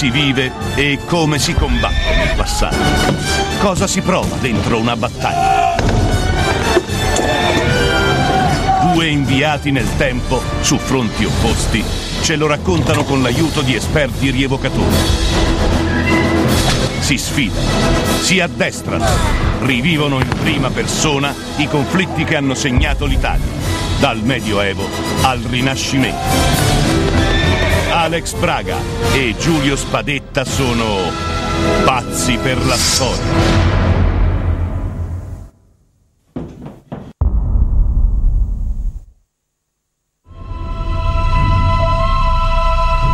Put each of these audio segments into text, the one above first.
si vive e come si combatte nel passato. Cosa si prova dentro una battaglia. Due inviati nel tempo su fronti opposti ce lo raccontano con l'aiuto di esperti rievocatori. Si sfidano, si addestrano, rivivono in prima persona i conflitti che hanno segnato l'Italia, dal Medioevo al Rinascimento. Alex Braga e Giulio Spadetta sono pazzi per la storia.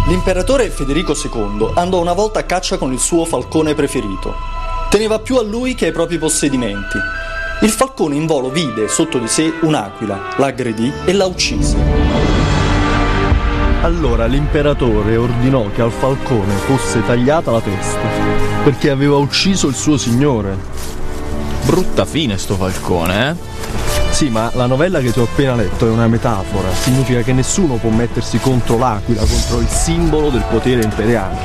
L'imperatore Federico II andò una volta a caccia con il suo falcone preferito. Teneva più a lui che ai propri possedimenti. Il falcone in volo vide sotto di sé un'aquila, l'aggredì e la uccise. Allora l'imperatore ordinò che al falcone fosse tagliata la testa, perché aveva ucciso il suo signore. Brutta fine sto falcone, eh? Sì, ma la novella che ti ho appena letto è una metafora. Significa che nessuno può mettersi contro l'aquila, contro il simbolo del potere imperiale.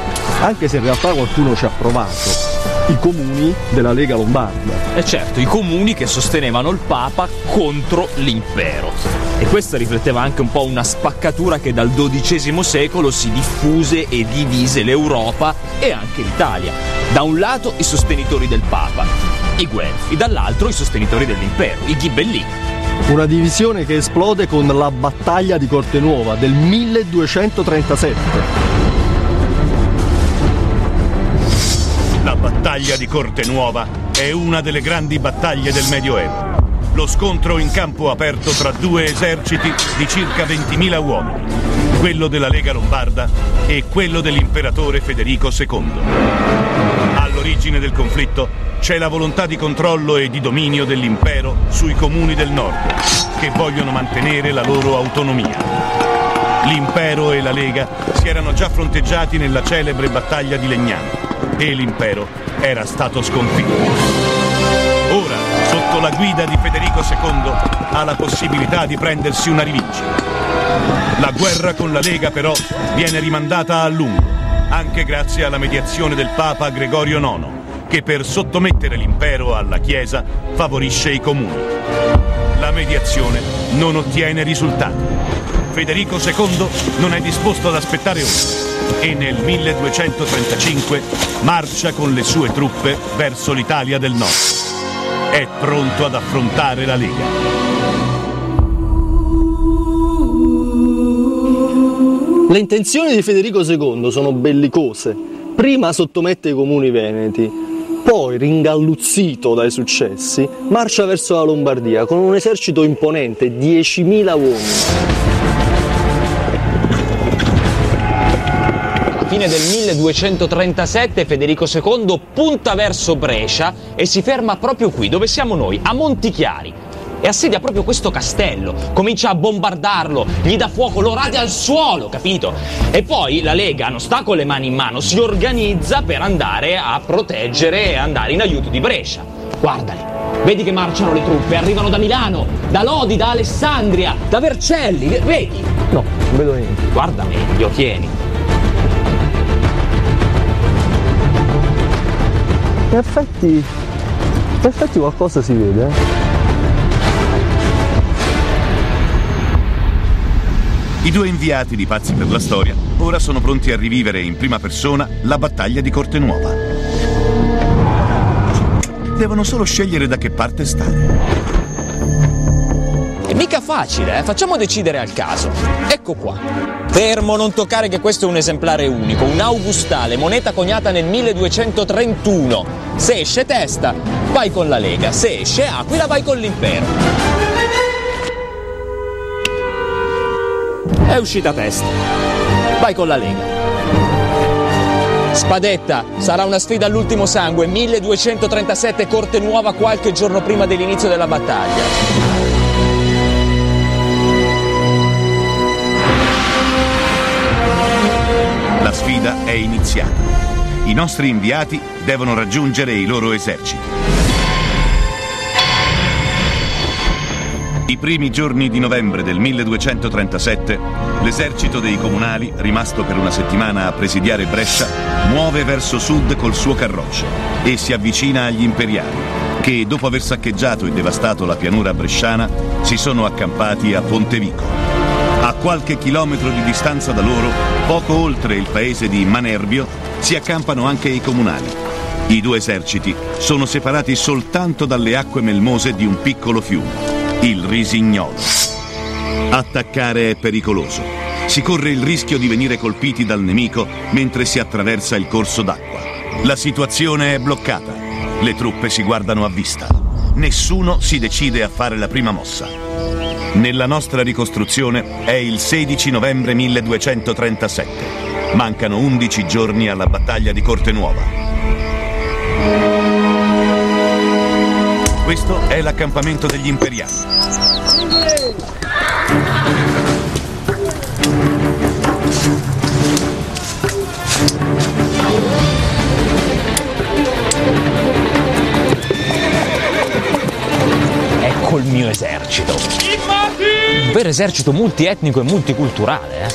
Anche se in realtà qualcuno ci ha provato. I comuni della Lega Lombarda. E certo, i comuni che sostenevano il Papa contro l'impero. E questo rifletteva anche un po' una spaccatura che dal XII secolo si diffuse e divise l'Europa e anche l'Italia. Da un lato i sostenitori del Papa, i Guelfi, dall'altro i sostenitori dell'impero, i Ghibellini. Una divisione che esplode con la battaglia di Corte Nuova del 1237. La battaglia di Corte Nuova è una delle grandi battaglie del Medioevo. Lo scontro in campo aperto tra due eserciti di circa 20.000 uomini, quello della Lega Lombarda e quello dell'imperatore Federico II. All'origine del conflitto c'è la volontà di controllo e di dominio dell'impero sui comuni del nord, che vogliono mantenere la loro autonomia. L'impero e la Lega si erano già fronteggiati nella celebre battaglia di Legnano e l'impero era stato sconfitto. Ora, sotto la guida di Federico II, ha la possibilità di prendersi una rivincita. La guerra con la Lega però viene rimandata a lungo, anche grazie alla mediazione del Papa Gregorio IX, che per sottomettere l'impero alla Chiesa favorisce i comuni. La mediazione non ottiene risultati. Federico II non è disposto ad aspettare oltre e nel 1235 marcia con le sue truppe verso l'Italia del Nord. È pronto ad affrontare la Lega. Le intenzioni di Federico II sono bellicose. Prima sottomette i comuni veneti, poi, ringalluzzito dai successi, marcia verso la Lombardia con un esercito imponente, 10.000 uomini. Fine del 1237 Federico II punta verso Brescia e si ferma proprio qui, dove siamo noi, a Montichiari. E assedia proprio questo castello, comincia a bombardarlo, gli dà fuoco, lo radia al suolo, capito? E poi la Lega non sta con le mani in mano, si organizza per andare a proteggere e andare in aiuto di Brescia. Guardali, vedi che marciano le truppe, arrivano da Milano, da Lodi, da Alessandria, da Vercelli, vedi? No, non vedo niente. Guarda meglio, tieni. In effetti, in effetti qualcosa si vede. eh. I due inviati di Pazzi per la Storia ora sono pronti a rivivere in prima persona la battaglia di Corte Nuova. Devono solo scegliere da che parte stare. Mica facile, eh? Facciamo decidere al caso. Ecco qua. Fermo, non toccare che questo è un esemplare unico, un augustale, moneta coniata nel 1231. Se esce testa, vai con la Lega, se esce Aquila, vai con l'impero. È uscita testa. Vai con la Lega. Spadetta, sarà una sfida all'ultimo sangue, 1237 Corte Nuova qualche giorno prima dell'inizio della battaglia. La sfida è iniziata. I nostri inviati devono raggiungere i loro eserciti. I primi giorni di novembre del 1237, l'esercito dei comunali, rimasto per una settimana a presidiare Brescia, muove verso sud col suo carroccio e si avvicina agli imperiali, che dopo aver saccheggiato e devastato la pianura bresciana, si sono accampati a Pontevico. A qualche chilometro di distanza da loro, poco oltre il paese di Manerbio, si accampano anche i comunali. I due eserciti sono separati soltanto dalle acque melmose di un piccolo fiume il risignolo. Attaccare è pericoloso. Si corre il rischio di venire colpiti dal nemico mentre si attraversa il corso d'acqua. La situazione è bloccata. Le truppe si guardano a vista. Nessuno si decide a fare la prima mossa. Nella nostra ricostruzione è il 16 novembre 1237. Mancano 11 giorni alla battaglia di Corte Nuova. Questo è l'accampamento degli imperiali. Il mio esercito. Un vero esercito multietnico e multiculturale, eh?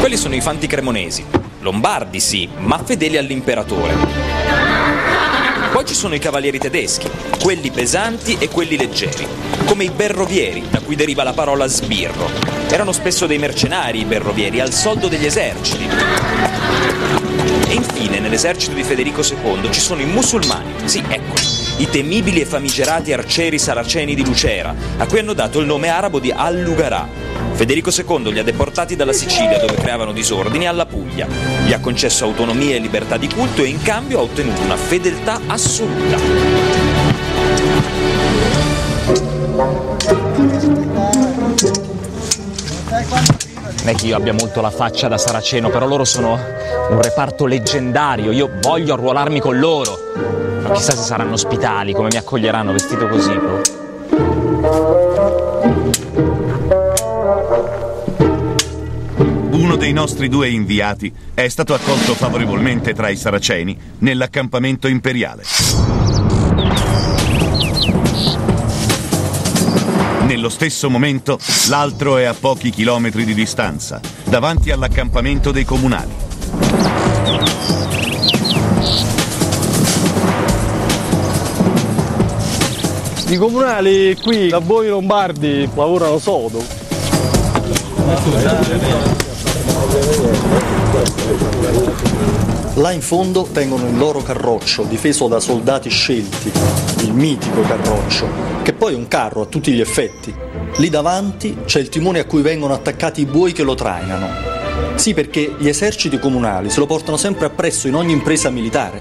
Quelli sono i fanti cremonesi, lombardi sì, ma fedeli all'imperatore. Ci sono i cavalieri tedeschi, quelli pesanti e quelli leggeri, come i berrovieri, da cui deriva la parola sbirro. Erano spesso dei mercenari i berrovieri, al soldo degli eserciti. E infine, nell'esercito di Federico II ci sono i musulmani, sì, eccoli, i temibili e famigerati arcieri saraceni di Lucera, a cui hanno dato il nome arabo di Al-Lugara, Federico II li ha deportati dalla Sicilia dove creavano disordini alla Puglia. Gli ha concesso autonomia e libertà di culto e in cambio ha ottenuto una fedeltà assoluta. Non è che io abbia molto la faccia da saraceno, però loro sono un reparto leggendario, io voglio arruolarmi con loro. Ma chissà se saranno ospitali, come mi accoglieranno vestito così. Dei nostri due inviati è stato accolto favorevolmente tra i saraceni nell'accampamento imperiale. Nello stesso momento, l'altro è a pochi chilometri di distanza, davanti all'accampamento dei comunali. I comunali qui da voi lombardi lavorano sodo. Là in tengono tengono il loro carroccio, difeso da soldati scelti, il mitico carroccio, che poi è un carro a tutti gli effetti. Lì davanti c'è il timone a cui vengono attaccati i buoi che lo trainano. Sì, perché gli eserciti comunali se lo portano sempre appresso in ogni impresa militare.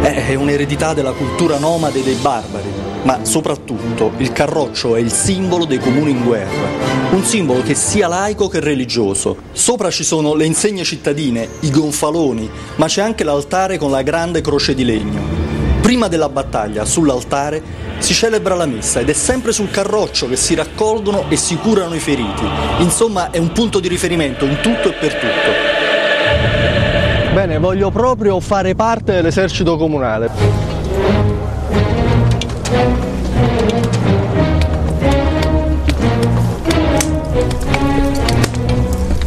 È un'eredità della cultura nomade dei barbari ma soprattutto il carroccio è il simbolo dei comuni in guerra, un simbolo che sia laico che religioso. Sopra ci sono le insegne cittadine, i gonfaloni, ma c'è anche l'altare con la grande croce di legno. Prima della battaglia, sull'altare, si celebra la messa ed è sempre sul carroccio che si raccolgono e si curano i feriti. Insomma, è un punto di riferimento in tutto e per tutto. Bene, voglio proprio fare parte dell'esercito comunale.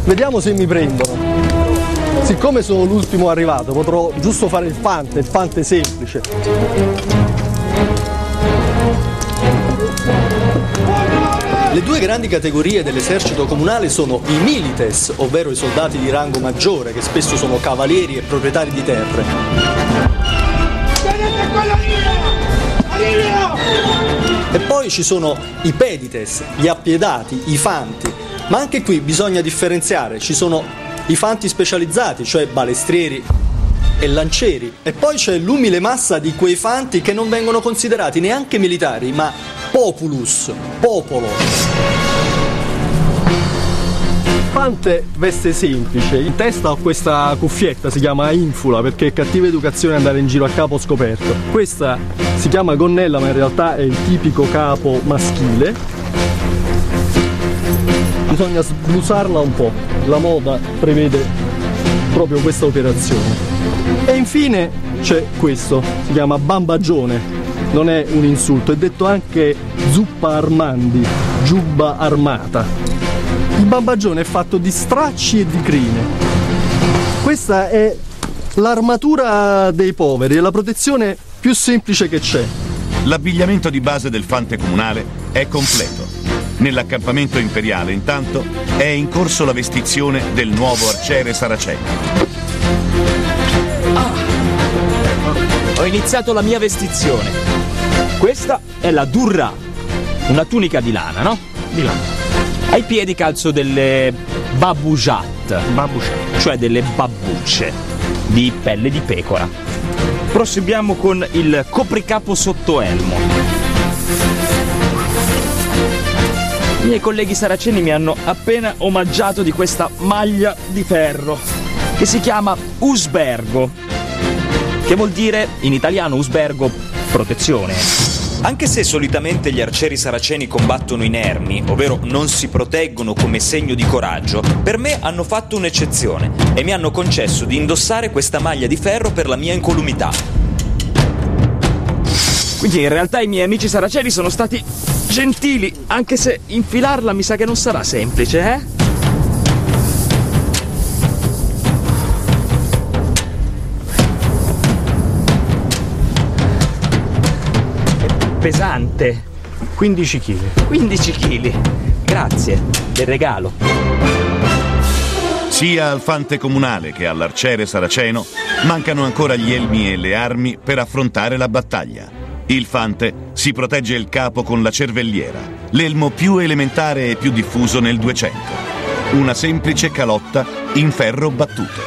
Vediamo se mi prendono. Siccome sono l'ultimo arrivato, potrò giusto fare il fante, il fante semplice. Le due grandi categorie dell'esercito comunale sono i milites, ovvero i soldati di rango maggiore, che spesso sono cavalieri e proprietari di terre. E poi ci sono i pedites, gli appiedati, i fanti, ma anche qui bisogna differenziare, ci sono i fanti specializzati, cioè balestrieri e lancieri, e poi c'è l'umile massa di quei fanti che non vengono considerati neanche militari, ma populus, popolo. Fante veste semplice, in testa ho questa cuffietta, si chiama infula perché è cattiva educazione andare in giro a capo scoperto. Questa si chiama gonnella ma in realtà è il tipico capo maschile. Bisogna sblusarla un po', la moda prevede proprio questa operazione. E infine c'è questo, si chiama bambagione, non è un insulto, è detto anche zuppa armandi, giubba armata. Il bambagione è fatto di stracci e di crine. Questa è l'armatura dei poveri, è la protezione più semplice che c'è. L'abbigliamento di base del fante comunale è completo. Nell'accampamento imperiale, intanto, è in corso la vestizione del nuovo arciere saraceno. Ho iniziato la mia vestizione. Questa è la durra, una tunica di lana, no? Di lana. Ai piedi calzo delle babujat, Babuscia. cioè delle babbucce di pelle di pecora. Proseguiamo con il copricapo sotto elmo. I miei colleghi saraceni mi hanno appena omaggiato di questa maglia di ferro che si chiama Usbergo, che vuol dire in italiano Usbergo protezione. Anche se solitamente gli arcieri saraceni combattono inermi, ovvero non si proteggono come segno di coraggio, per me hanno fatto un'eccezione e mi hanno concesso di indossare questa maglia di ferro per la mia incolumità. Quindi in realtà i miei amici saraceni sono stati gentili, anche se infilarla mi sa che non sarà semplice, eh? Pesante, 15 kg. 15 kg. Grazie del regalo. Sia al fante comunale che all'arciere saraceno mancano ancora gli elmi e le armi per affrontare la battaglia. Il fante si protegge il capo con la cervelliera, l'elmo più elementare e più diffuso nel 200. Una semplice calotta in ferro battuto.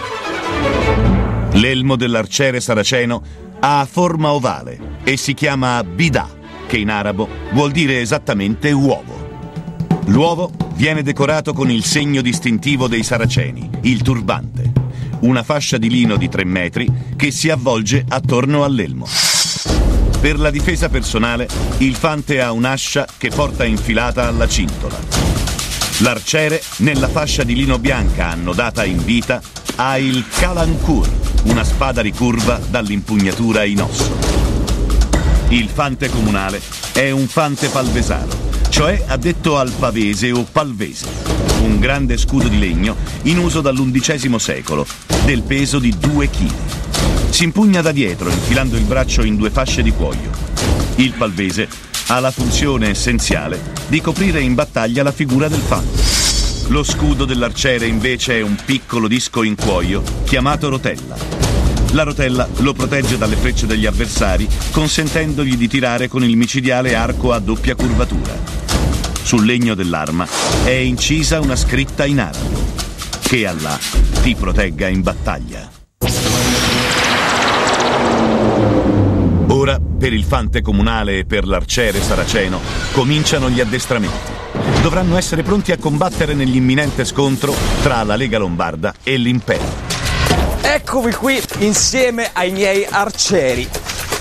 L'elmo dell'arciere saraceno ha forma ovale e si chiama bidà, che in arabo vuol dire esattamente uovo. L'uovo viene decorato con il segno distintivo dei saraceni, il turbante, una fascia di lino di 3 metri che si avvolge attorno all'elmo. Per la difesa personale, il fante ha un'ascia che porta infilata alla cintola. L'arciere, nella fascia di lino bianca annodata in vita, ha il kalankur, una spada ricurva dall'impugnatura in osso. Il fante comunale è un fante palvesaro, cioè addetto al pavese o palvese, un grande scudo di legno in uso dall'undicesimo secolo, del peso di 2 kg. Si impugna da dietro, infilando il braccio in due fasce di cuoio. Il palvese ha la funzione essenziale di coprire in battaglia la figura del fante. Lo scudo dell'arciere invece è un piccolo disco in cuoio chiamato rotella. La rotella lo protegge dalle frecce degli avversari, consentendogli di tirare con il micidiale arco a doppia curvatura. Sul legno dell'arma è incisa una scritta in arabo. Che Allah ti protegga in battaglia. Ora, per il fante comunale e per l'arciere saraceno, cominciano gli addestramenti. Dovranno essere pronti a combattere nell'imminente scontro tra la Lega Lombarda e l'Impero. Eccomi qui insieme ai miei arcieri.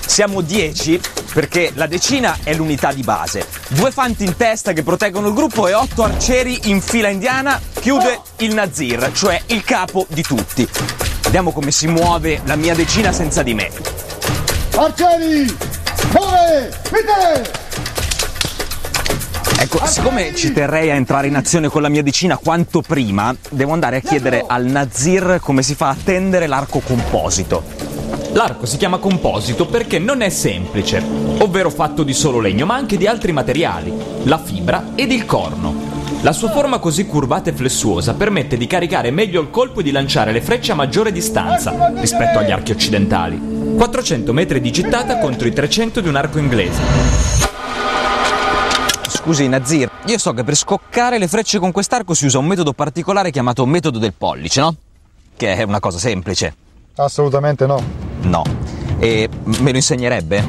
Siamo 10 perché la decina è l'unità di base. Due fanti in testa che proteggono il gruppo e otto arcieri in fila indiana chiude il Nazir, cioè il capo di tutti. Vediamo come si muove la mia decina senza di me. Arcieri! Muove! Mite! Ecco, siccome ci terrei a entrare in azione con la mia decina quanto prima, devo andare a chiedere al Nazir come si fa a tendere l'arco composito. L'arco si chiama composito perché non è semplice, ovvero fatto di solo legno, ma anche di altri materiali, la fibra ed il corno. La sua forma così curvata e flessuosa permette di caricare meglio il colpo e di lanciare le frecce a maggiore distanza rispetto agli archi occidentali. 400 metri di gittata contro i 300 di un arco inglese. Scusi Nazir, io so che per scoccare le frecce con quest'arco si usa un metodo particolare chiamato metodo del pollice, no? Che è una cosa semplice. Assolutamente no. No. E me lo insegnerebbe?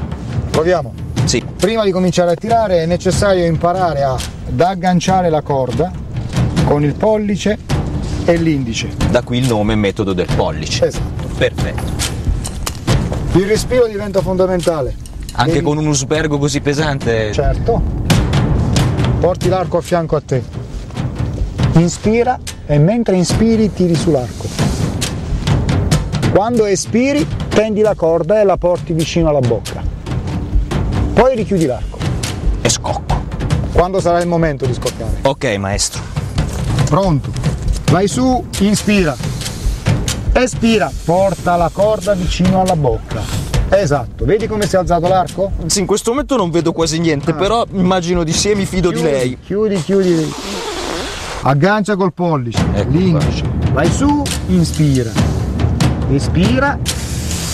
Proviamo. Sì. Prima di cominciare a tirare è necessario imparare ad agganciare la corda con il pollice e l'indice. Da qui il nome metodo del pollice. Esatto. Perfetto. Il respiro diventa fondamentale. Anche Devi- con un usbergo così pesante. Certo. Porti l'arco a fianco a te. Inspira e mentre inspiri tiri sull'arco. Quando espiri tendi la corda e la porti vicino alla bocca. Poi richiudi l'arco. E scocco. Quando sarà il momento di scoccare. Ok, maestro. Pronto. Vai su, inspira. Espira, porta la corda vicino alla bocca. Esatto, vedi come si è alzato l'arco? Sì, in questo momento non vedo quasi niente, però immagino di sé mi fido di lei. Chiudi, chiudi. Aggancia col pollice, Ecco l'indice. Vai su, inspira. Espira,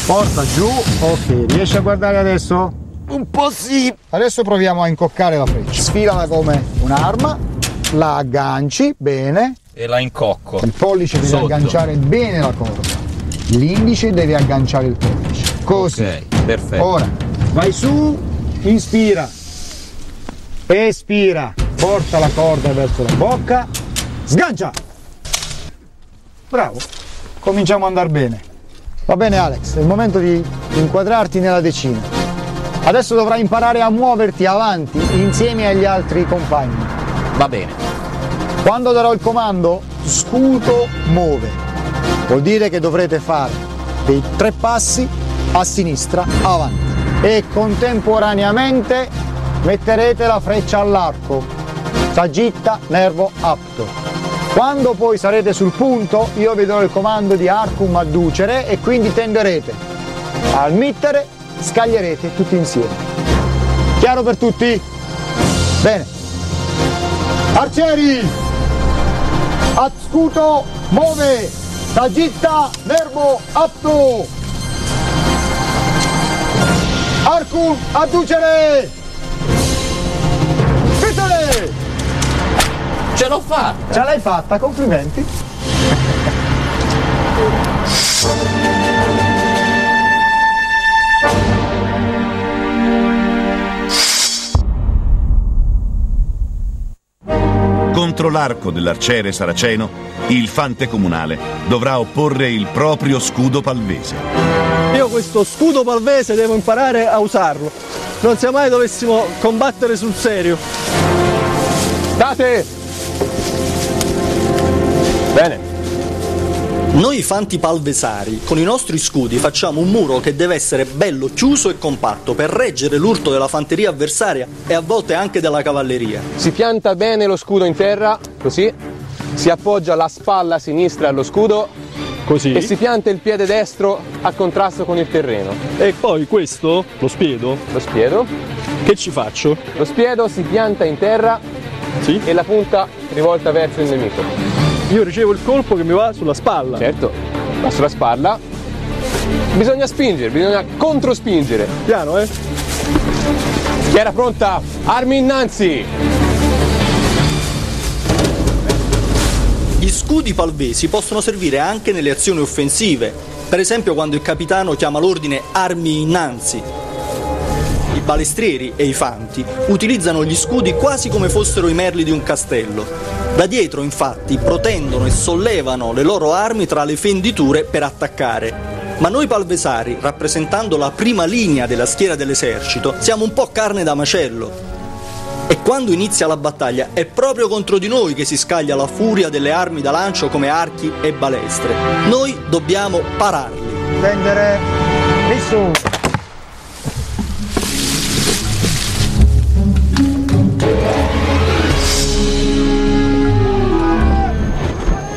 porta giù. Ok, riesci a guardare adesso? Un po' sì. Adesso proviamo a incoccare la freccia. Sfilala come un'arma, la agganci, bene. E la incocco. Il pollice deve Sotto. agganciare bene la corda. L'indice deve agganciare il pollice. Così. Ok, perfetto. Ora, vai su, inspira, espira, porta la corda verso la bocca, sgancia. Bravo, cominciamo ad andare bene. Va bene Alex, è il momento di inquadrarti nella decina. Adesso dovrai imparare a muoverti avanti insieme agli altri compagni. Va bene. Quando darò il comando, scudo muove. Vuol dire che dovrete fare dei tre passi a sinistra avanti e contemporaneamente metterete la freccia all'arco. Sagitta, nervo, apto. Quando poi sarete sul punto, io vi darò il comando di arcum adducere e quindi tenderete al mittere, scaglierete tutti insieme. Chiaro per tutti? Bene. Arcieri! A scudo, muove! Sagitta, nervo, apto! Arcum, adducere! Fitole! Ce l'ho fatta! Ce l'hai fatta, complimenti! Contro l'arco dell'arciere saraceno, il fante comunale dovrà opporre il proprio scudo palvese. Io questo scudo palvese devo imparare a usarlo. Non sia mai dovessimo combattere sul serio. Date! Bene. Noi fanti palvesari, con i nostri scudi facciamo un muro che deve essere bello chiuso e compatto per reggere l'urto della fanteria avversaria e a volte anche della cavalleria. Si pianta bene lo scudo in terra, così. Si appoggia la spalla sinistra allo scudo Così. e si pianta il piede destro a contrasto con il terreno. E poi questo, lo spiedo, Lo spiedo. che ci faccio? Lo spiedo si pianta in terra Sì. e la punta rivolta verso il nemico. Io ricevo il colpo che mi va sulla spalla. Certo, va sulla spalla. Bisogna spingere, bisogna controspingere. Piano, eh? Chi era pronta? Armi innanzi! Scudi palvesi possono servire anche nelle azioni offensive, per esempio quando il capitano chiama l'ordine armi innanzi. I balestrieri e i fanti utilizzano gli scudi quasi come fossero i merli di un castello. Da dietro, infatti, protendono e sollevano le loro armi tra le fenditure per attaccare. Ma noi palvesari, rappresentando la prima linea della schiera dell'esercito, siamo un po' carne da macello. Quando inizia la battaglia è proprio contro di noi che si scaglia la furia delle armi da lancio come archi e balestre. Noi dobbiamo pararli. Tendere, lì su.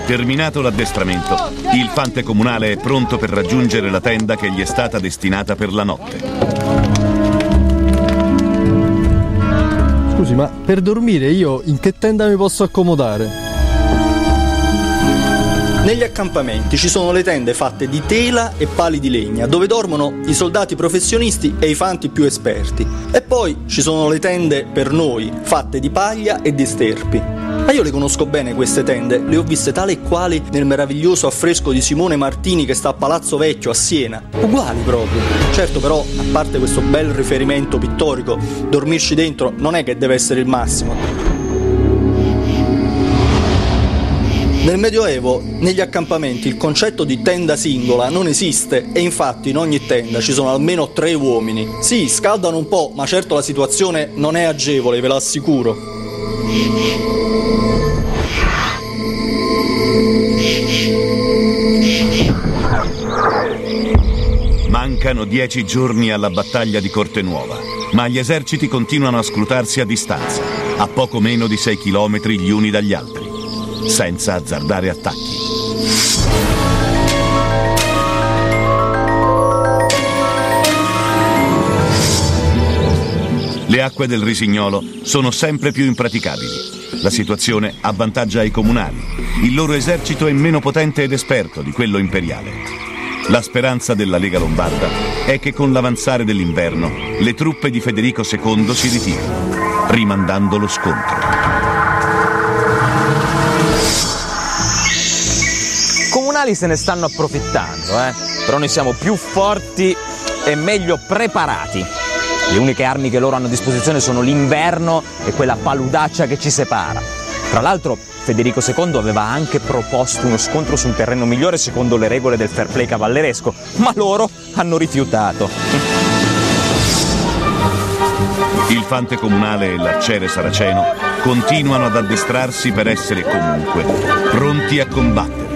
Terminato l'addestramento, il fante comunale è pronto per raggiungere la tenda che gli è stata destinata per la notte. Scusi, ma per dormire io in che tenda mi posso accomodare? Negli accampamenti ci sono le tende fatte di tela e pali di legna, dove dormono i soldati professionisti e i fanti più esperti. E poi ci sono le tende per noi, fatte di paglia e di sterpi. Ma io le conosco bene queste tende, le ho viste tale e quali nel meraviglioso affresco di Simone Martini che sta a Palazzo Vecchio a Siena. Uguali proprio. Certo però, a parte questo bel riferimento pittorico, dormirci dentro non è che deve essere il massimo. Nel Medioevo, negli accampamenti, il concetto di tenda singola non esiste e infatti in ogni tenda ci sono almeno tre uomini. Sì, scaldano un po', ma certo la situazione non è agevole, ve lo assicuro. Mancano dieci giorni alla battaglia di Cortenuova, ma gli eserciti continuano a scrutarsi a distanza, a poco meno di 6 km gli uni dagli altri, senza azzardare attacchi. Le acque del Risignolo sono sempre più impraticabili. La situazione avvantaggia i comunali. Il loro esercito è meno potente ed esperto di quello imperiale. La speranza della Lega Lombarda è che con l'avanzare dell'inverno le truppe di Federico II si ritirino, rimandando lo scontro. Comunali se ne stanno approfittando, eh? però noi siamo più forti e meglio preparati. Le uniche armi che loro hanno a disposizione sono l'inverno e quella paludaccia che ci separa. Tra l'altro Federico II aveva anche proposto uno scontro su un terreno migliore secondo le regole del fair play cavalleresco, ma loro hanno rifiutato. Il fante comunale e l'arciere saraceno continuano ad addestrarsi per essere comunque pronti a combattere.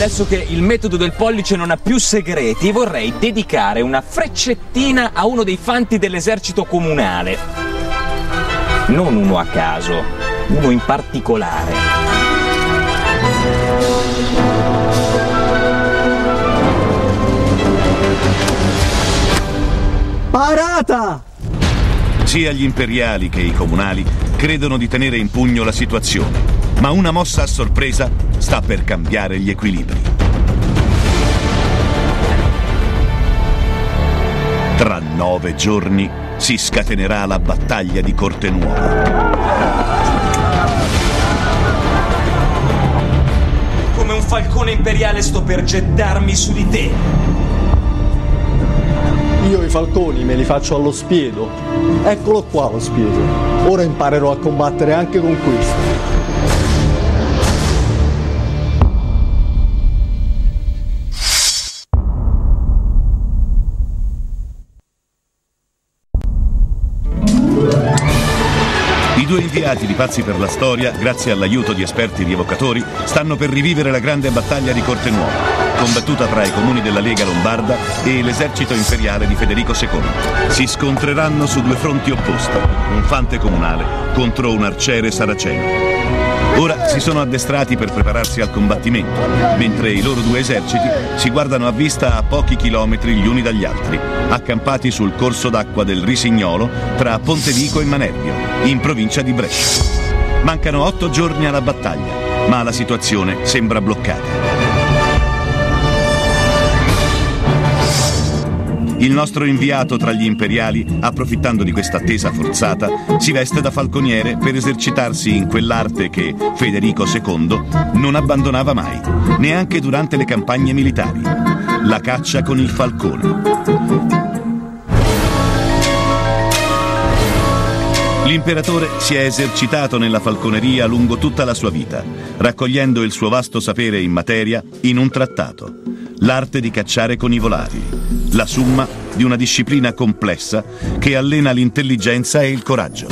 Adesso che il metodo del pollice non ha più segreti, vorrei dedicare una freccettina a uno dei fanti dell'esercito comunale. Non uno a caso, uno in particolare. Parata! Sia gli imperiali che i comunali credono di tenere in pugno la situazione, ma una mossa a sorpresa sta per cambiare gli equilibri. Tra nove giorni si scatenerà la battaglia di Cortenuova. Come un falcone imperiale sto per gettarmi su di te. Io i falconi me li faccio allo spiedo. Eccolo qua lo spiedo. Ora imparerò a combattere anche con questo. Inviati di Pazzi per la Storia, grazie all'aiuto di esperti rievocatori, stanno per rivivere la grande battaglia di Cortenuova, combattuta tra i comuni della Lega Lombarda e l'esercito imperiale di Federico II. Si scontreranno su due fronti opposti, un fante comunale contro un arciere saraceno. Ora si sono addestrati per prepararsi al combattimento, mentre i loro due eserciti si guardano a vista a pochi chilometri gli uni dagli altri, accampati sul corso d'acqua del Risignolo tra Pontevico e Manerbio, in provincia di Brescia. Mancano otto giorni alla battaglia, ma la situazione sembra bloccata. Il nostro inviato tra gli imperiali, approfittando di questa attesa forzata, si veste da falconiere per esercitarsi in quell'arte che Federico II non abbandonava mai, neanche durante le campagne militari, la caccia con il falcone. L'imperatore si è esercitato nella falconeria lungo tutta la sua vita, raccogliendo il suo vasto sapere in materia in un trattato, l'arte di cacciare con i volati, la summa di una disciplina complessa che allena l'intelligenza e il coraggio.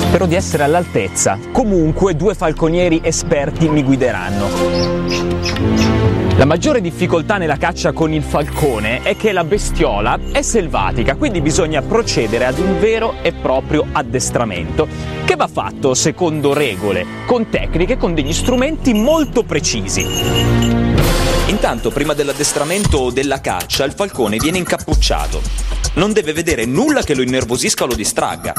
Spero di essere all'altezza. Comunque due falconieri esperti mi guideranno. La maggiore difficoltà nella caccia con il falcone è che la bestiola è selvatica, quindi bisogna procedere ad un vero e proprio addestramento, che va fatto secondo regole, con tecniche, con degli strumenti molto precisi. Intanto, prima dell'addestramento o della caccia, il falcone viene incappucciato. Non deve vedere nulla che lo innervosisca o lo distragga.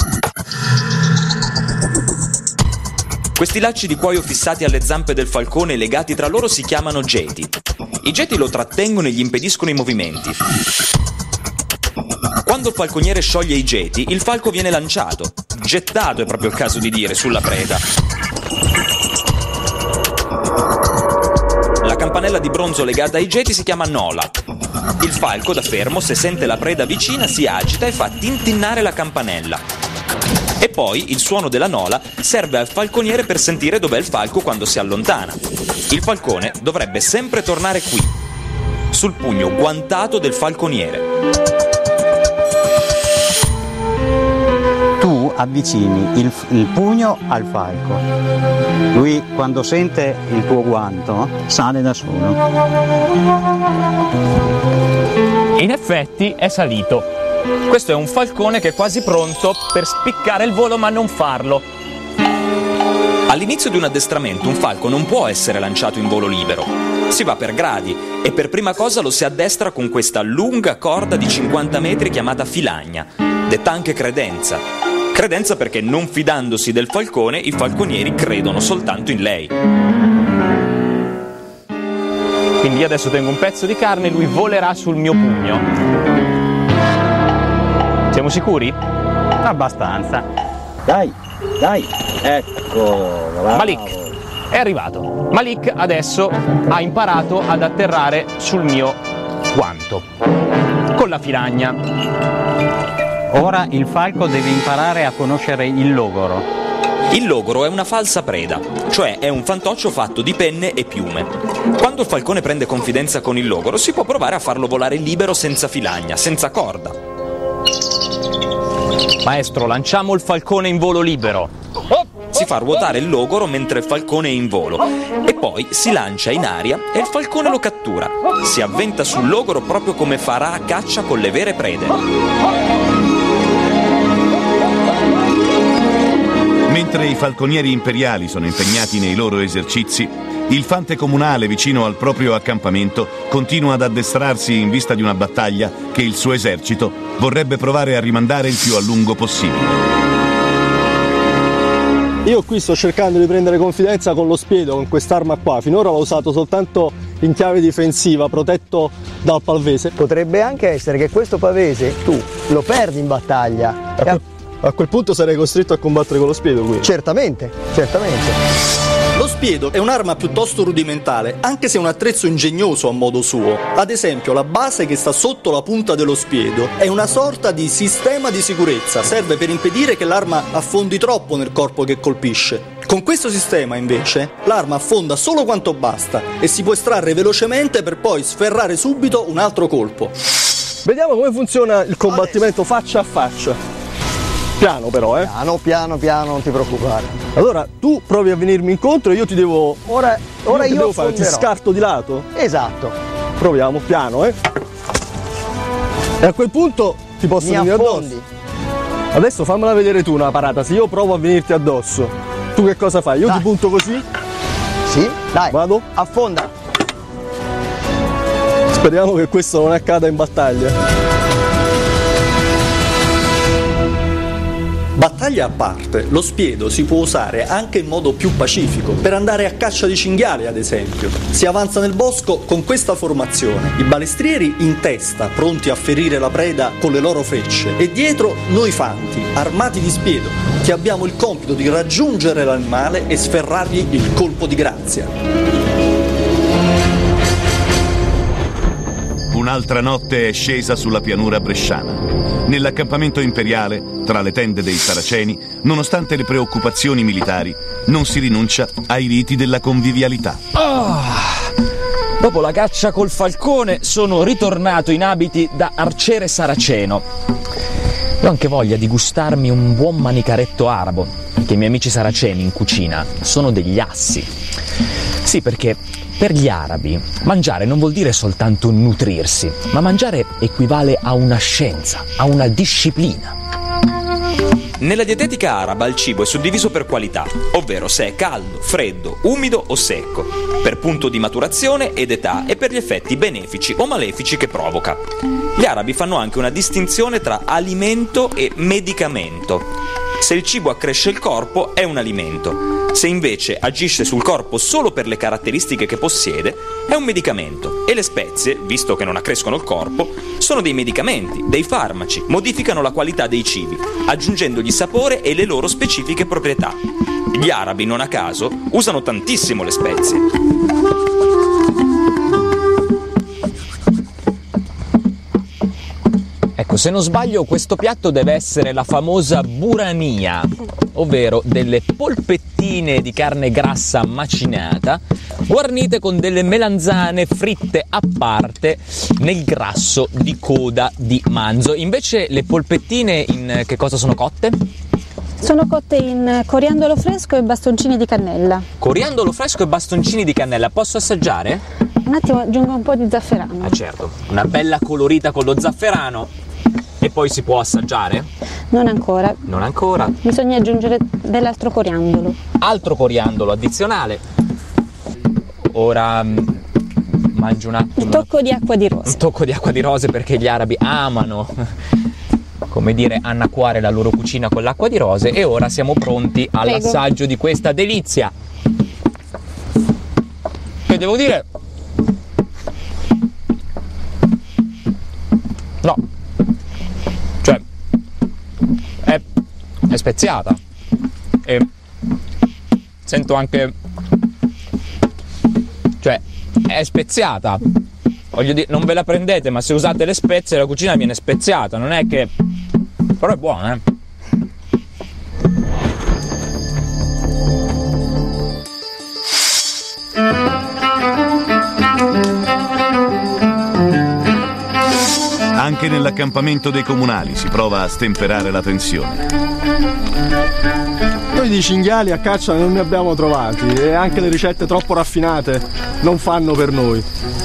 Questi lacci di cuoio fissati alle zampe del falcone e legati tra loro si chiamano geti. I geti lo trattengono e gli impediscono i movimenti. Quando il falconiere scioglie i geti, il falco viene lanciato. Gettato è proprio il caso di dire, sulla preda. La campanella di bronzo legata ai geti si chiama nola. Il falco, da fermo, se sente la preda vicina, si agita e fa tintinnare la campanella. E poi il suono della nola serve al falconiere per sentire dov'è il falco quando si allontana. Il falcone dovrebbe sempre tornare qui, sul pugno guantato del falconiere. Tu avvicini il, il pugno al falco. Lui quando sente il tuo guanto sale da solo. In effetti è salito. Questo è un falcone che è quasi pronto per spiccare il volo ma non farlo. All'inizio di un addestramento un falco non può essere lanciato in volo libero. Si va per gradi e per prima cosa lo si addestra con questa lunga corda di 50 metri chiamata filagna, detta anche credenza. Credenza perché non fidandosi del falcone i falconieri credono soltanto in lei. Quindi io adesso tengo un pezzo di carne e lui volerà sul mio pugno. Siamo sicuri? Abbastanza. Dai, dai. Ecco, bravo. Malik è arrivato. Malik adesso ha imparato ad atterrare sul mio guanto con la filagna. Ora il falco deve imparare a conoscere il logoro. Il logoro è una falsa preda, cioè è un fantoccio fatto di penne e piume. Quando il falcone prende confidenza con il logoro si può provare a farlo volare libero senza filagna, senza corda. Maestro, lanciamo il falcone in volo libero. Si fa ruotare il logoro mentre il falcone è in volo e poi si lancia in aria e il falcone lo cattura. Si avventa sul logoro proprio come farà a caccia con le vere prede. Mentre i falconieri imperiali sono impegnati nei loro esercizi, il fante comunale vicino al proprio accampamento continua ad addestrarsi in vista di una battaglia che il suo esercito vorrebbe provare a rimandare il più a lungo possibile. Io qui sto cercando di prendere confidenza con lo spiedo, con quest'arma qua. Finora l'ho usato soltanto in chiave difensiva, protetto dal palvese. Potrebbe anche essere che questo pavese tu lo perdi in battaglia. A, quel, a quel punto sarei costretto a combattere con lo spiedo qui. Certamente, certamente. Lo spiedo è un'arma piuttosto rudimentale, anche se è un attrezzo ingegnoso a modo suo. Ad esempio, la base che sta sotto la punta dello spiedo è una sorta di sistema di sicurezza, serve per impedire che l'arma affondi troppo nel corpo che colpisce. Con questo sistema, invece, l'arma affonda solo quanto basta e si può estrarre velocemente per poi sferrare subito un altro colpo. Vediamo come funziona il combattimento faccia a faccia. Piano però, eh. Piano, piano, piano, non ti preoccupare. Allora, tu provi a venirmi incontro e io ti devo... Ora, ora io, devo fare? Ti scarto di lato? Esatto. Proviamo, piano, eh. E a quel punto ti posso Mi venire affondi. addosso. Adesso fammela vedere tu una parata, se io provo a venirti addosso. Tu che cosa fai? Io Dai. ti punto così, Sì? Dai. vado. Affonda. Speriamo che questo non accada in battaglia. Battaglia a parte, lo spiedo si può usare anche in modo più pacifico, per andare a caccia di cinghiali ad esempio. Si avanza nel bosco con questa formazione, i balestrieri in testa, pronti a ferire la preda con le loro frecce, e dietro noi fanti, armati di spiedo, che abbiamo il compito di raggiungere l'animale e sferrargli il colpo di grazia. Un'altra notte è scesa sulla pianura bresciana. Nell'accampamento imperiale, tra le tende dei saraceni, nonostante le preoccupazioni militari, non si rinuncia ai riti della convivialità. Dopo la caccia col falcone sono ritornato in abiti da arciere saraceno. Ho anche voglia di gustarmi un buon manicaretto arabo, che i miei amici saraceni in cucina sono degli assi. Sì, perché per gli arabi mangiare non vuol dire soltanto nutrirsi, ma mangiare equivale a una scienza, a una disciplina. Nella dietetica araba il cibo è suddiviso per qualità, ovvero se è caldo, freddo, umido o secco, per punto di maturazione ed età e per gli effetti benefici o malefici che provoca. Gli arabi fanno anche una distinzione tra alimento e medicamento. Se il cibo accresce il corpo è un alimento, se invece agisce sul corpo solo per le caratteristiche che possiede è un medicamento e le spezie, visto che non accrescono il corpo, sono dei medicamenti, dei farmaci, modificano la qualità dei cibi, aggiungendogli sapore e le loro specifiche proprietà. Gli arabi, non a caso, usano tantissimo le spezie. Ecco, se non sbaglio, questo piatto deve essere la famosa burania, ovvero delle polpettine di carne grassa macinata, guarnite con delle melanzane fritte a parte nel grasso di coda di manzo. Invece le polpettine in che cosa sono cotte? Sono cotte in coriandolo fresco e bastoncini di cannella. Coriandolo fresco e bastoncini di cannella. Posso assaggiare? Un attimo aggiungo un po' di zafferano. Ah certo, una bella colorita con lo zafferano. E poi si può assaggiare? Non ancora. Non ancora. Bisogna aggiungere dell'altro coriandolo. Altro coriandolo addizionale. Ora mm, mangio un attimo. Un tocco di acqua di rose. Un tocco di acqua di rose perché gli arabi amano, come dire, annacquare la loro cucina con l'acqua di rose. E ora siamo pronti all'assaggio di questa delizia. Che devo dire? No. È speziata. E sento anche cioè è speziata. Voglio dire, non ve la prendete, ma se usate le spezie la cucina viene speziata, non è che. Però è buona, eh. Anche nell'accampamento dei comunali si prova a stemperare la tensione. Noi di cinghiali a caccia non ne abbiamo trovati e anche le ricette troppo raffinate non fanno per noi.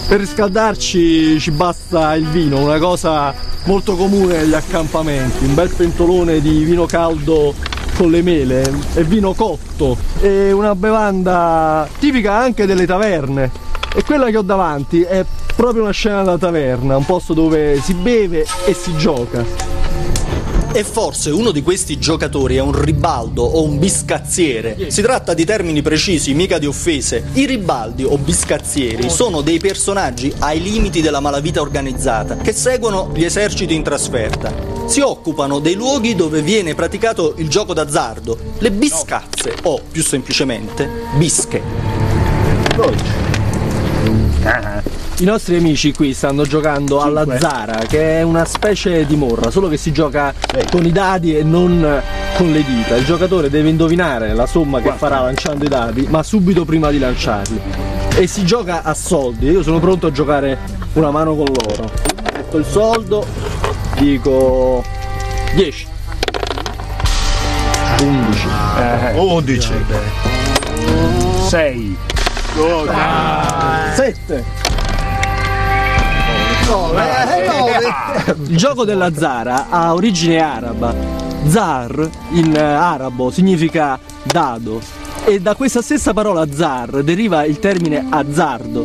Per riscaldarci ci basta il vino, una cosa molto comune negli accampamenti, un bel pentolone di vino caldo con le mele e vino cotto e una bevanda tipica anche delle taverne. E quella che ho davanti è proprio una scena da taverna, un posto dove si beve e si gioca. E forse uno di questi giocatori è un ribaldo o un biscazziere. Si tratta di termini precisi, mica di offese. I ribaldi o biscazzieri sono dei personaggi ai limiti della malavita organizzata che seguono gli eserciti in trasferta. Si occupano dei luoghi dove viene praticato il gioco d'azzardo, le biscazze o, più semplicemente, bische. I nostri amici qui stanno giocando alla Zara, che è una specie di morra, solo che si gioca con i dadi e non con le dita. Il giocatore deve indovinare la somma che farà lanciando i dadi, ma subito prima di lanciarli. E si gioca a soldi. Io sono pronto a giocare una mano con loro. Metto il soldo, dico 10. 11. 11. 6. 7. Il gioco della Zara ha origine araba. Zar in eh, arabo significa dado e da questa stessa parola zar deriva il termine azzardo.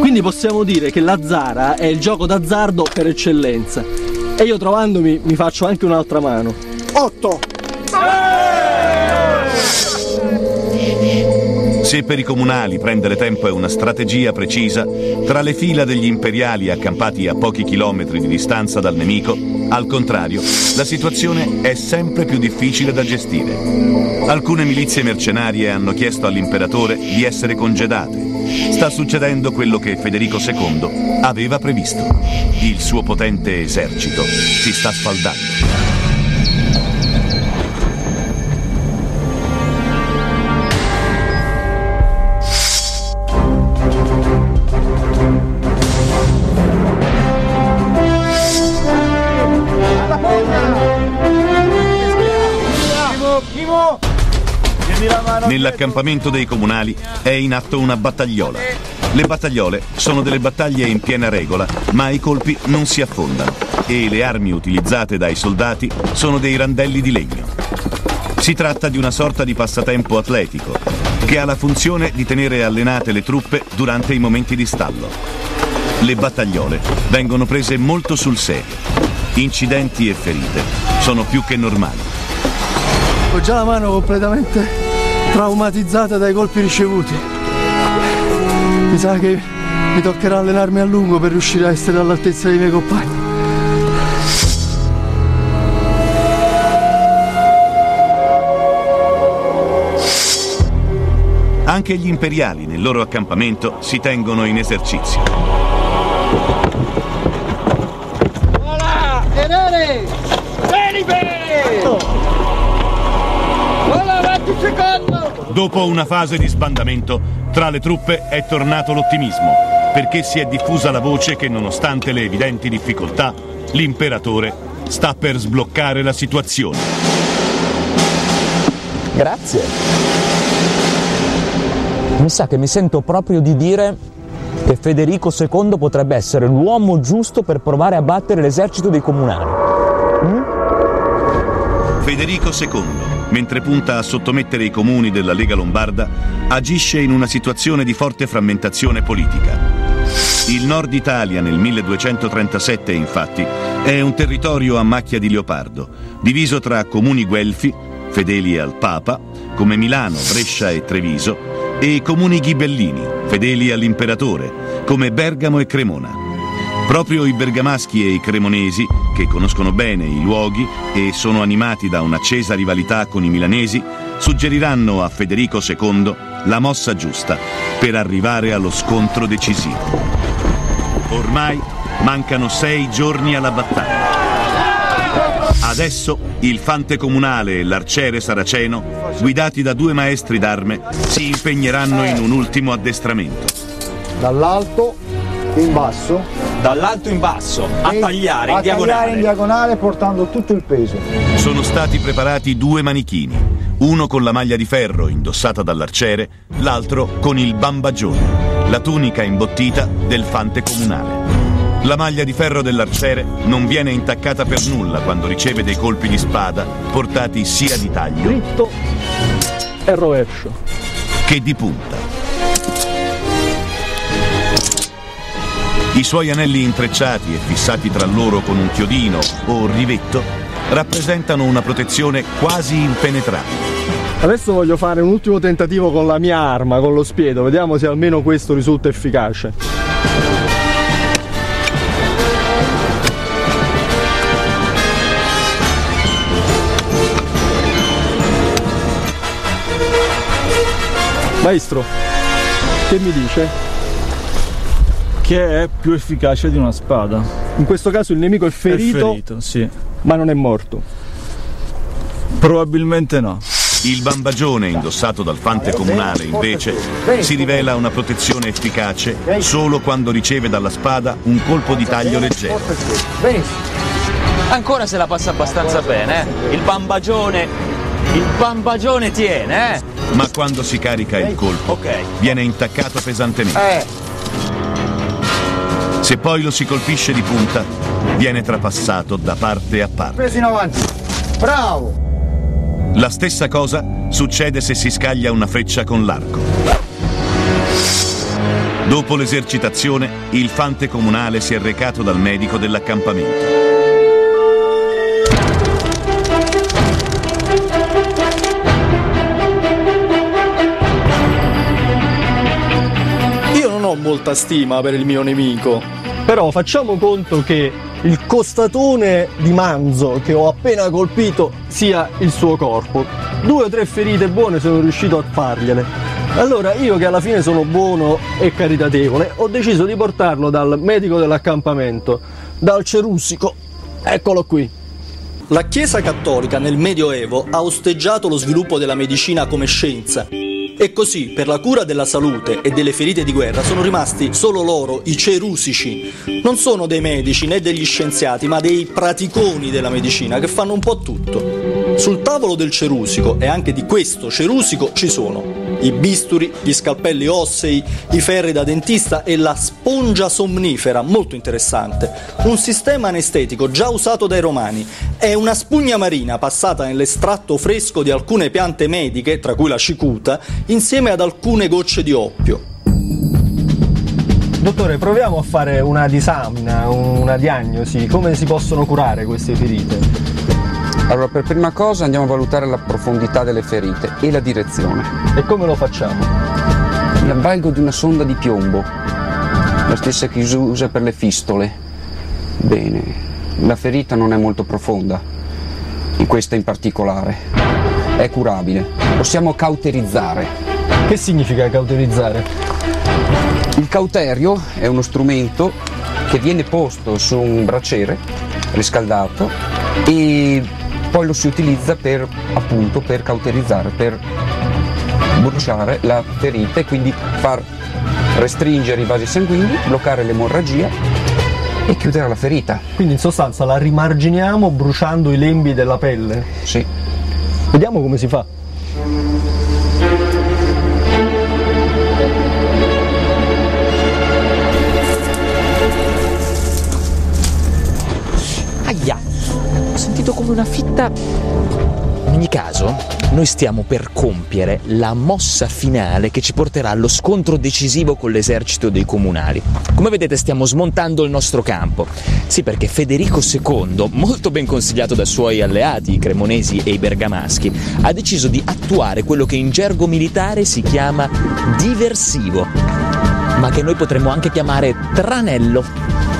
Quindi possiamo dire che la Zara è il gioco d'azzardo per eccellenza. E io trovandomi mi faccio anche un'altra mano. 8. Se per i comunali prendere tempo è una strategia precisa, tra le fila degli imperiali accampati a pochi chilometri di distanza dal nemico, al contrario, la situazione è sempre più difficile da gestire. Alcune milizie mercenarie hanno chiesto all'imperatore di essere congedate. Sta succedendo quello che Federico II aveva previsto. Il suo potente esercito si sta sfaldando. Nell'accampamento dei comunali è in atto una battagliola. Le battagliole sono delle battaglie in piena regola, ma i colpi non si affondano e le armi utilizzate dai soldati sono dei randelli di legno. Si tratta di una sorta di passatempo atletico che ha la funzione di tenere allenate le truppe durante i momenti di stallo. Le battagliole vengono prese molto sul serio. Incidenti e ferite sono più che normali. Ho già la mano completamente traumatizzata dai colpi ricevuti. Mi sa che mi toccherà allenarmi a lungo per riuscire a essere all'altezza dei miei compagni. Anche gli imperiali nel loro accampamento si tengono in esercizio. Dopo una fase di sbandamento, tra le truppe è tornato l'ottimismo, perché si è diffusa la voce che nonostante le evidenti difficoltà, l'imperatore sta per sbloccare la situazione. Grazie. Mi sa che mi sento proprio di dire che Federico II potrebbe essere l'uomo giusto per provare a battere l'esercito dei comunali. Federico II, mentre punta a sottomettere i comuni della Lega Lombarda, agisce in una situazione di forte frammentazione politica. Il nord Italia nel 1237, infatti, è un territorio a macchia di leopardo, diviso tra comuni guelfi, fedeli al Papa, come Milano, Brescia e Treviso, e comuni ghibellini, fedeli all'imperatore, come Bergamo e Cremona. Proprio i bergamaschi e i cremonesi, che conoscono bene i luoghi e sono animati da un'accesa rivalità con i milanesi, suggeriranno a Federico II la mossa giusta per arrivare allo scontro decisivo. Ormai mancano sei giorni alla battaglia. Adesso il fante comunale e l'arciere saraceno, guidati da due maestri d'arme, si impegneranno in un ultimo addestramento. Dall'alto in basso. Dall'alto in basso, a e tagliare a in diagonale. tagliare in diagonale portando tutto il peso. Sono stati preparati due manichini, uno con la maglia di ferro indossata dall'arciere, l'altro con il bambagione, la tunica imbottita del fante comunale. La maglia di ferro dell'arciere non viene intaccata per nulla quando riceve dei colpi di spada portati sia di taglio Dritto e rovescio. che di punta. I suoi anelli intrecciati e fissati tra loro con un chiodino o rivetto rappresentano una protezione quasi impenetrabile. Adesso voglio fare un ultimo tentativo con la mia arma, con lo spiedo, vediamo se almeno questo risulta efficace. Maestro, che mi dice? Che è più efficace di una spada. In questo caso il nemico è ferito, È ferito, sì. ma non è morto. Probabilmente no. Il bambagione indossato dal fante comunale, invece, si rivela una protezione efficace solo quando riceve dalla spada un colpo di taglio leggero. Ancora se la passa abbastanza bene, eh? Il bambagione. Il bambagione tiene, eh? Ma quando si carica il colpo, Ok. viene intaccato pesantemente. Se poi lo si colpisce di punta, viene trapassato da parte a parte. preso in avanti. Bravo! La stessa cosa succede se si scaglia una freccia con l'arco. Dopo l'esercitazione, il fante comunale si è recato dal medico dell'accampamento. Molta stima per il mio nemico, però facciamo conto che il costatone di manzo che ho appena colpito sia il suo corpo. Due o tre ferite buone sono riuscito a fargliele. Allora io che alla fine sono buono e caritatevole, ho deciso di portarlo dal medico dell'accampamento, dal cerusico. Eccolo qui. La Chiesa Cattolica nel Medioevo ha osteggiato lo sviluppo della medicina come scienza e così per la cura della salute e delle ferite di guerra sono rimasti solo loro, i cerusici. Non sono dei medici né degli scienziati, ma dei praticoni della medicina che fanno un po' tutto. Sul tavolo del cerusico e anche di questo cerusico ci sono i bisturi, gli scalpelli ossei, i ferri da dentista e la spongia somnifera, molto interessante. Un sistema anestetico già usato dai romani. È una spugna marina passata nell'estratto fresco di alcune piante mediche, tra cui la cicuta, insieme ad alcune gocce di oppio. Dottore, proviamo a fare una disamina, una diagnosi, come si possono curare queste ferite? Allora, per prima cosa andiamo a valutare la profondità delle ferite e la direzione. E come lo facciamo? L'avvalgo di una sonda di piombo, la stessa che si usa per le fistole. Bene, la ferita non è molto profonda, in questa in particolare. È curabile. Possiamo cauterizzare. Che significa cauterizzare? Il cauterio è uno strumento che viene posto su un braciere riscaldato e poi lo si utilizza per appunto per cauterizzare, per bruciare la ferita e quindi far restringere i vasi sanguigni, bloccare l'emorragia e chiudere la ferita. Quindi in sostanza la rimarginiamo bruciando i lembi della pelle? Sì. Vediamo come si fa. Sentito come una fitta. In ogni caso, noi stiamo per compiere la mossa finale che ci porterà allo scontro decisivo con l'esercito dei comunali. Come vedete stiamo smontando il nostro campo. Sì, perché Federico II, molto ben consigliato dai suoi alleati, i cremonesi e i bergamaschi, ha deciso di attuare quello che in gergo militare si chiama diversivo, ma che noi potremmo anche chiamare tranello.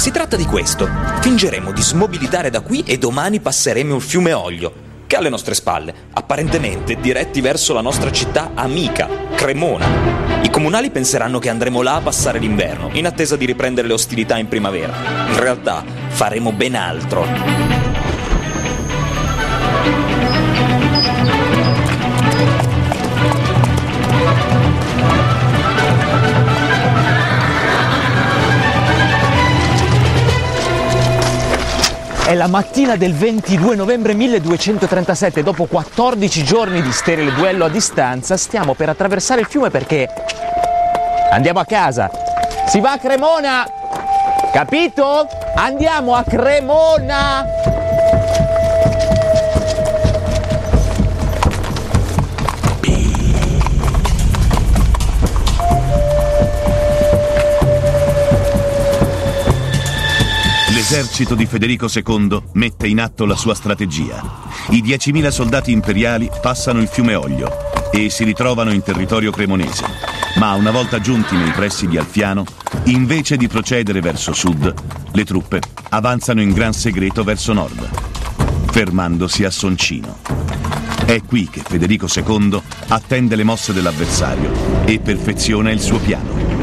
Si tratta di questo. Fingeremo di smobilitare da qui e domani passeremo il fiume Oglio, che alle nostre spalle, apparentemente diretti verso la nostra città amica, Cremona. I comunali penseranno che andremo là a passare l'inverno, in attesa di riprendere le ostilità in primavera. In realtà faremo ben altro. È la mattina del 22 novembre 1237, dopo 14 giorni di sterile duello a distanza, stiamo per attraversare il fiume perché andiamo a casa. Si va a Cremona! Capito? Andiamo a Cremona! L'esercito di Federico II mette in atto la sua strategia. I 10.000 soldati imperiali passano il fiume Oglio e si ritrovano in territorio cremonese. Ma una volta giunti nei pressi di Alfiano, invece di procedere verso sud, le truppe avanzano in gran segreto verso nord, fermandosi a Soncino. È qui che Federico II attende le mosse dell'avversario e perfeziona il suo piano.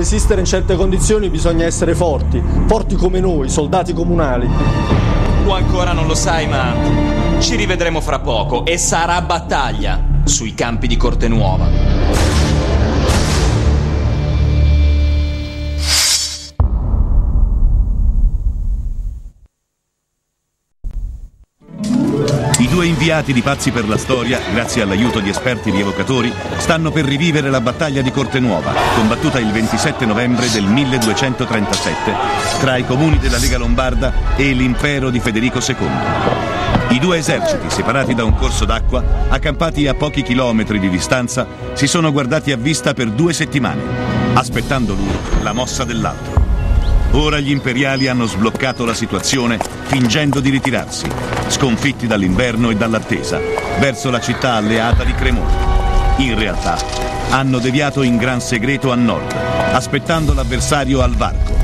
Resistere in certe condizioni bisogna essere forti, forti come noi, soldati comunali. Tu ancora non lo sai, ma ci rivedremo fra poco e sarà battaglia sui campi di Corte Nuova. Due inviati di Pazzi per la Storia, grazie all'aiuto di esperti rievocatori, stanno per rivivere la battaglia di Corte Nuova, combattuta il 27 novembre del 1237 tra i comuni della Lega Lombarda e l'impero di Federico II. I due eserciti, separati da un corso d'acqua, accampati a pochi chilometri di distanza, si sono guardati a vista per due settimane, aspettando l'uno la mossa dell'altro. Ora gli imperiali hanno sbloccato la situazione fingendo di ritirarsi, sconfitti dall'inverno e dall'attesa, verso la città alleata di Cremona. In realtà hanno deviato in gran segreto a nord, aspettando l'avversario al varco.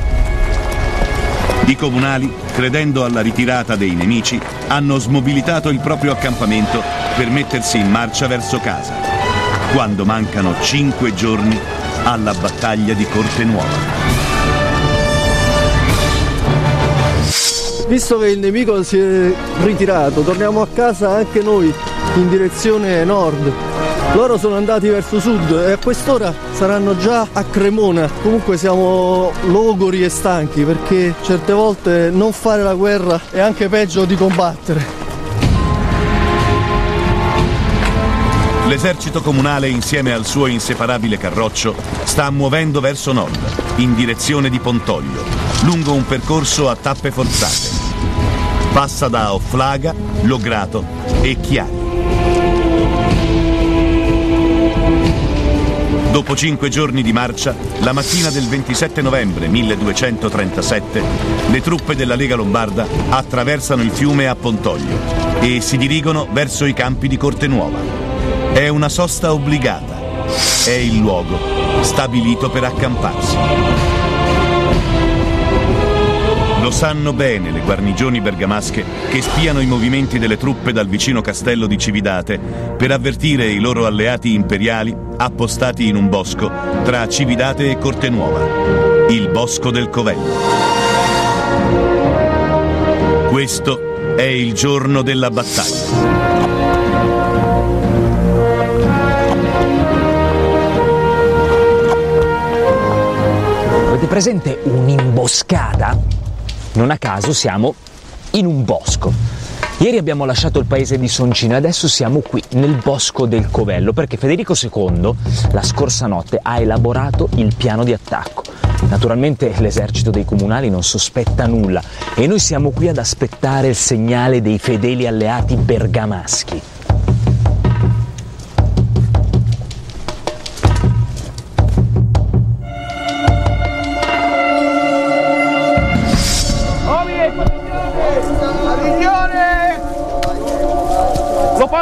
I comunali, credendo alla ritirata dei nemici, hanno smobilitato il proprio accampamento per mettersi in marcia verso casa, quando mancano cinque giorni alla battaglia di Corte Nuova. visto che il nemico si è ritirato, torniamo a casa anche noi in direzione nord. Loro sono andati verso sud e a quest'ora saranno già a Cremona. Comunque siamo logori e stanchi perché certe volte non fare la guerra è anche peggio di combattere. L'esercito comunale insieme al suo inseparabile carroccio sta muovendo verso nord, in direzione di Pontoglio, lungo un percorso a tappe forzate. Passa da Offlaga, Lograto e Chiari. Dopo cinque giorni di marcia, la mattina del 27 novembre 1237, le truppe della Lega Lombarda attraversano il fiume a Pontoglio e si dirigono verso i campi di Cortenuova. È una sosta obbligata. È il luogo stabilito per accamparsi. Lo sanno bene le guarnigioni bergamasche che spiano i movimenti delle truppe dal vicino castello di Cividate per avvertire i loro alleati imperiali appostati in un bosco tra Cividate e Cortenuova, il bosco del Covello. Questo è il giorno della battaglia. Avete presente un'imboscata? Non a caso siamo in un bosco. Ieri abbiamo lasciato il paese di Soncino e adesso siamo qui nel bosco del Covello perché Federico II la scorsa notte ha elaborato il piano di attacco. Naturalmente l'esercito dei comunali non sospetta nulla e noi siamo qui ad aspettare il segnale dei fedeli alleati bergamaschi.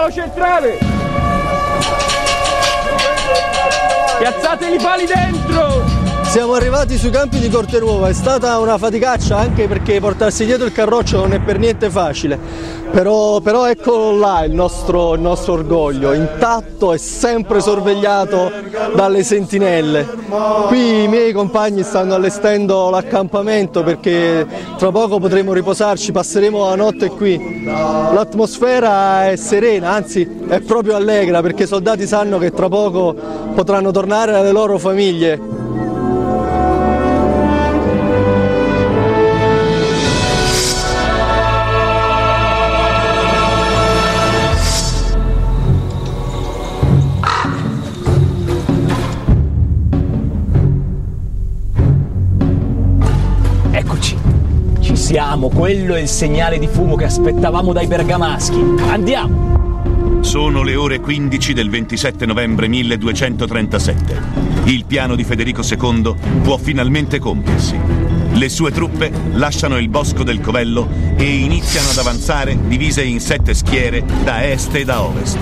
Palo centrale! Piazzate i pali dentro! Siamo arrivati sui campi di Cortenuova, è stata una faticaccia anche perché portarsi dietro il carroccio non è per niente facile, però, però eccolo là il nostro, il nostro orgoglio, intatto e sempre sorvegliato dalle sentinelle. Qui i miei compagni stanno allestendo l'accampamento perché tra poco potremo riposarci, passeremo la notte qui. L'atmosfera è serena, anzi è proprio allegra perché i soldati sanno che tra poco potranno tornare alle loro famiglie. Ci siamo, quello è il segnale di fumo che aspettavamo dai bergamaschi. Andiamo! Sono le ore 15 del 27 novembre 1237. Il piano di Federico II può finalmente compiersi. Le sue truppe lasciano il bosco del Covello e iniziano ad avanzare divise in sette schiere da est e da ovest.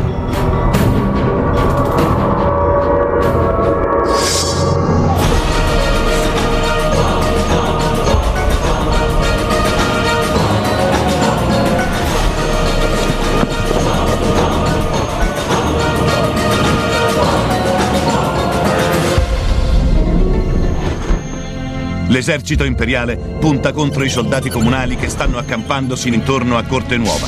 L'esercito imperiale punta contro i soldati comunali che stanno accampandosi intorno a Corte Nuova.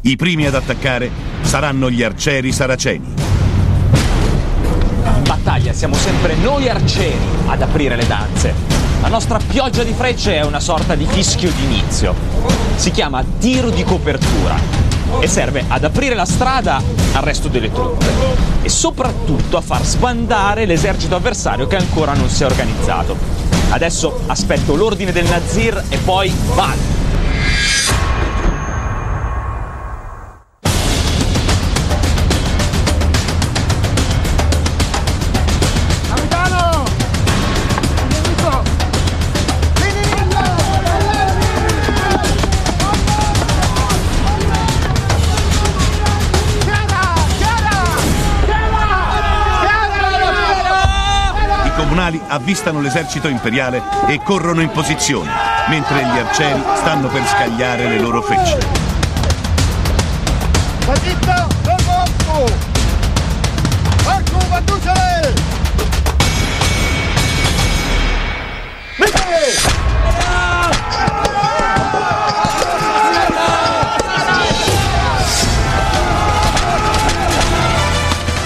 I primi ad attaccare saranno gli arcieri saraceni. In battaglia siamo sempre noi arcieri ad aprire le danze. La nostra pioggia di frecce è una sorta di fischio d'inizio. Si chiama tiro di copertura e serve ad aprire la strada al resto delle truppe e soprattutto a far sbandare l'esercito avversario che ancora non si è organizzato. Adesso aspetto l'ordine del Nazir e poi vado. Avvistano l'esercito imperiale e corrono in posizione, mentre gli arcieri stanno per scagliare le loro frecce. Partita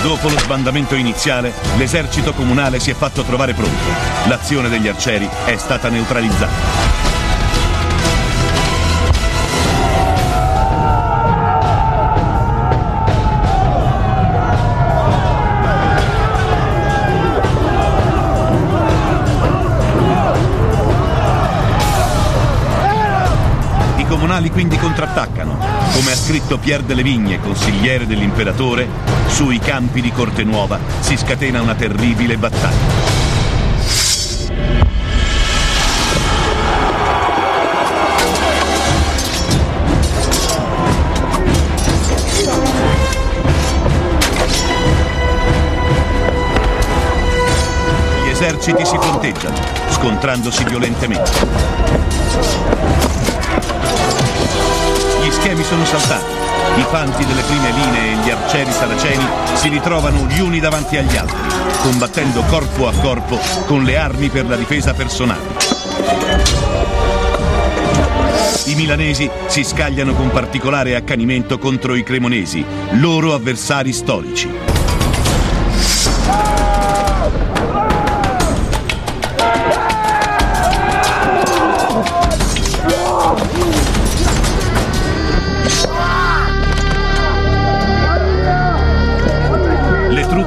Dopo lo sbandamento iniziale, l'esercito comunale si è fatto trovare pronto. L'azione degli arcieri è stata neutralizzata. Come ha scritto Pierre delle Vigne, consigliere dell'imperatore, sui campi di Corte Nuova si scatena una terribile battaglia. Gli eserciti si fronteggiano, scontrandosi violentemente. Gli schemi sono saltati. I fanti delle prime linee e gli arcieri saraceni si ritrovano gli uni davanti agli altri, combattendo corpo a corpo con le armi per la difesa personale. I milanesi si scagliano con particolare accanimento contro i cremonesi, loro avversari storici.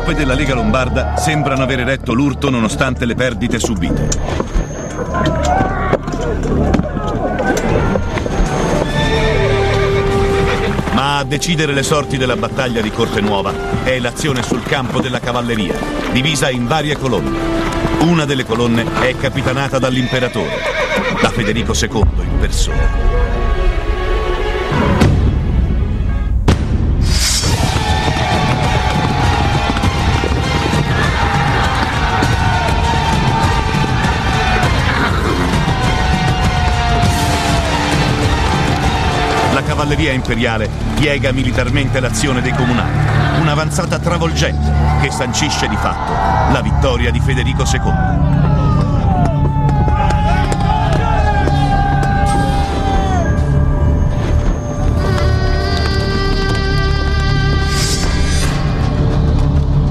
Truppe della Lega Lombarda sembrano avere retto l'urto nonostante le perdite subite. Ma a decidere le sorti della battaglia di Corte Nuova è l'azione sul campo della cavalleria, divisa in varie colonne. Una delle colonne è capitanata dall'imperatore, da Federico II in persona. Cavalleria imperiale piega militarmente l'azione dei comunali, un'avanzata travolgente che sancisce di fatto la vittoria di Federico II.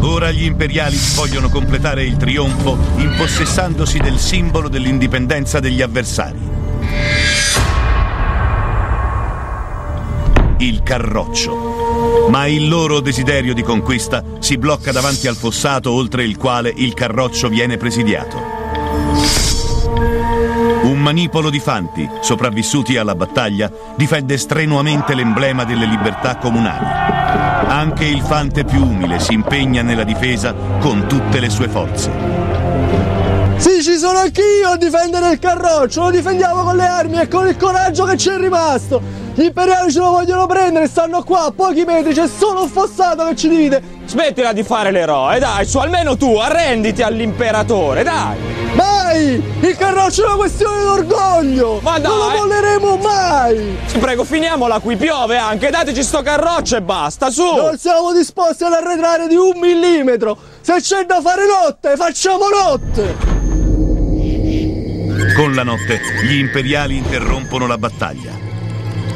Ora gli imperiali vogliono completare il trionfo impossessandosi del simbolo dell'indipendenza degli avversari. Il carroccio. Ma il loro desiderio di conquista si blocca davanti al fossato oltre il quale il carroccio viene presidiato. Un manipolo di fanti, sopravvissuti alla battaglia, difende strenuamente l'emblema delle libertà comunali. Anche il fante più umile si impegna nella difesa con tutte le sue forze. Sì, ci sono anch'io a difendere il carroccio, lo difendiamo con le armi e con il coraggio che ci è rimasto. Gli imperiali ce lo vogliono prendere, stanno qua a pochi metri, c'è solo un fossato che ci divide. Smettila di fare l'eroe, dai, su almeno tu arrenditi all'imperatore, dai! Mai! Il carroccio è una questione d'orgoglio! Ma dai! Non lo molleremo mai! Ti prego, finiamola qui, piove anche, dateci sto carroccio e basta, su! Non siamo disposti ad arretrare di un millimetro! Se c'è da fare notte, facciamo notte! Con la notte gli imperiali interrompono la battaglia.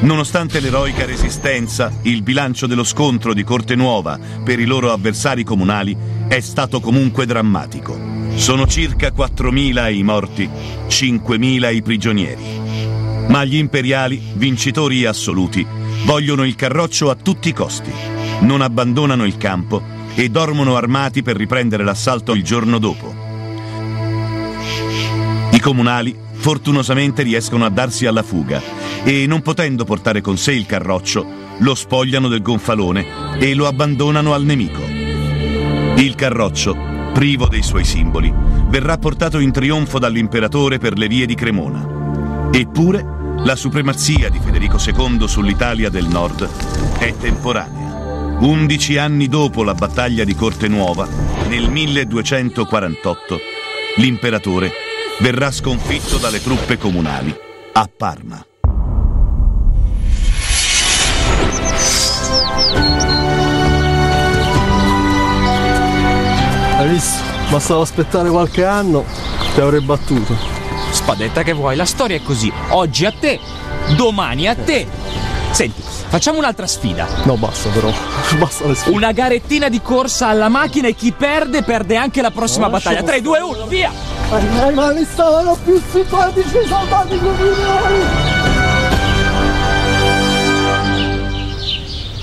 Nonostante l'eroica resistenza, il bilancio dello scontro di Corte Nuova per i loro avversari comunali è stato comunque drammatico. Sono circa 4.000 i morti, 5.000 i prigionieri. Ma gli imperiali, vincitori assoluti, vogliono il carroccio a tutti i costi. Non abbandonano il campo e dormono armati per riprendere l'assalto il giorno dopo. I comunali fortunosamente riescono a darsi alla fuga e non potendo portare con sé il carroccio, lo spogliano del gonfalone e lo abbandonano al nemico. Il carroccio, privo dei suoi simboli, verrà portato in trionfo dall'imperatore per le vie di Cremona. Eppure, la supremazia di Federico II sull'Italia del Nord è temporanea. Undici anni dopo la battaglia di Corte Nuova, nel 1248, l'imperatore verrà sconfitto dalle truppe comunali a Parma. Hai visto? Bastava aspettare qualche anno, ti avrei battuto. Spadetta che vuoi, la storia è così. Oggi a te, domani a te. Senti, facciamo un'altra sfida. No, basta però. Basta le sfide. Una garettina di corsa alla macchina e chi perde perde anche la prossima no, battaglia. 3, 2, 1, via! Ma mi stavano più simpatici soldati con comunitari!